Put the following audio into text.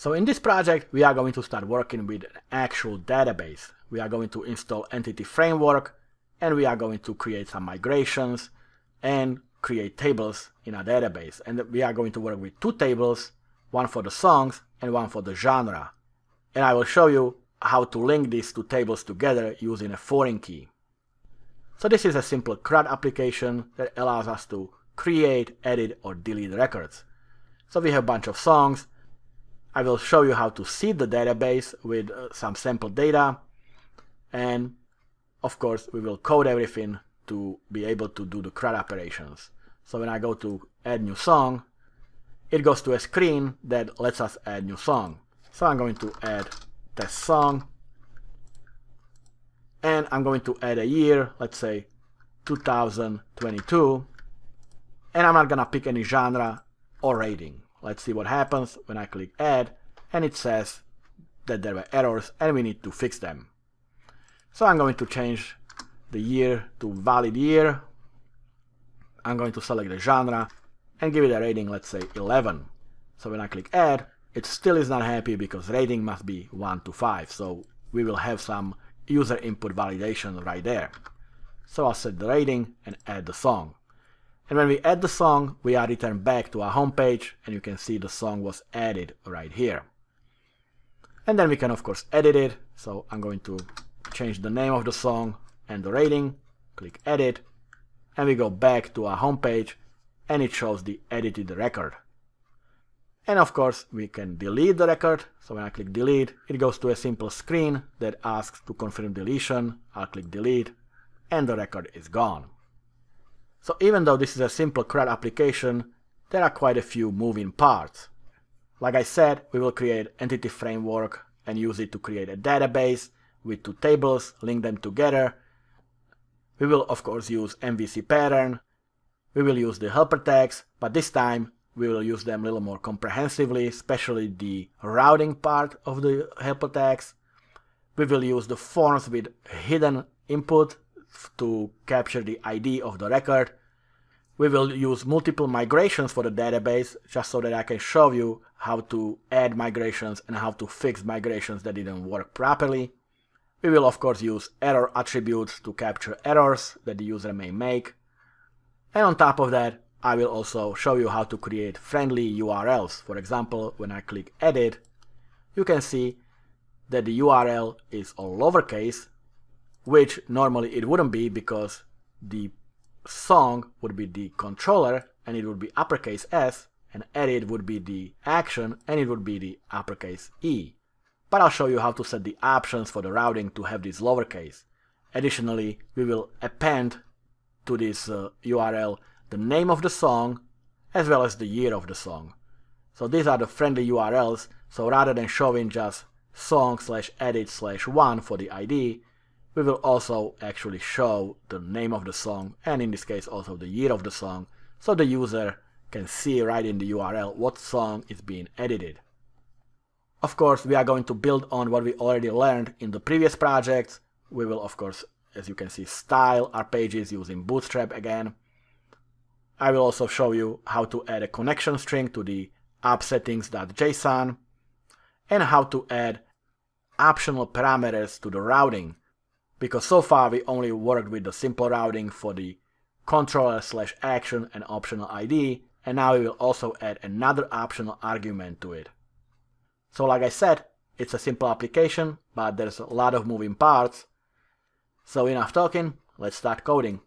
So in this project, we are going to start working with an actual database. We are going to install Entity Framework, and we are going to create some migrations and create tables in a database. And we are going to work with two tables, one for the songs and one for the genre. And I will show you how to link these two tables together using a foreign key. So this is a simple CRUD application that allows us to create, edit or delete records. So we have a bunch of songs. I will show you how to seed the database with uh, some sample data and of course we will code everything to be able to do the CRUD operations. So when I go to add new song, it goes to a screen that lets us add new song. So I'm going to add test song and I'm going to add a year, let's say 2022 and I'm not gonna pick any genre or rating. Let's see what happens when I click add and it says that there were errors and we need to fix them. So I'm going to change the year to valid year. I'm going to select the genre and give it a rating, let's say 11. So when I click add, it still is not happy because rating must be 1 to 5. So we will have some user input validation right there. So I'll set the rating and add the song. And when we add the song, we are returned back to our home page and you can see the song was added right here. And then we can of course edit it. So I'm going to change the name of the song and the rating, click edit, and we go back to our home page and it shows the edited record. And of course we can delete the record, so when I click delete, it goes to a simple screen that asks to confirm deletion, I'll click delete, and the record is gone. So even though this is a simple CRUD application, there are quite a few moving parts. Like I said, we will create entity framework and use it to create a database with two tables, link them together. We will of course use MVC pattern. We will use the helper tags, but this time we will use them a little more comprehensively, especially the routing part of the helper tags. We will use the forms with hidden input to capture the ID of the record. We will use multiple migrations for the database just so that I can show you how to add migrations and how to fix migrations that didn't work properly. We will of course use error attributes to capture errors that the user may make. And on top of that, I will also show you how to create friendly URLs. For example, when I click edit, you can see that the URL is all lowercase which normally it wouldn't be because the song would be the controller and it would be uppercase S and edit would be the action and it would be the uppercase E. But I'll show you how to set the options for the routing to have this lowercase. Additionally, we will append to this uh, URL the name of the song as well as the year of the song. So these are the friendly URLs, so rather than showing just song slash edit slash 1 for the ID, we will also actually show the name of the song and in this case also the year of the song so the user can see right in the URL what song is being edited. Of course we are going to build on what we already learned in the previous projects. We will of course as you can see style our pages using Bootstrap again. I will also show you how to add a connection string to the appsettings.json and how to add optional parameters to the routing because so far we only worked with the simple routing for the controller slash action and optional ID and now we will also add another optional argument to it. So like I said, it's a simple application, but there's a lot of moving parts. So enough talking, let's start coding.